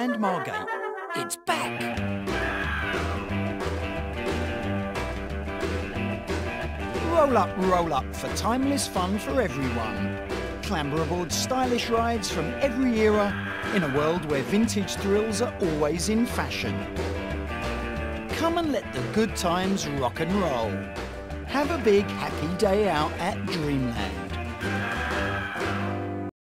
Land Margate. It's back! Roll up, roll up for timeless fun for everyone. Clamber aboard stylish rides from every era in a world where vintage thrills are always in fashion. Come and let the good times rock and roll. Have a big happy day out at Dreamland.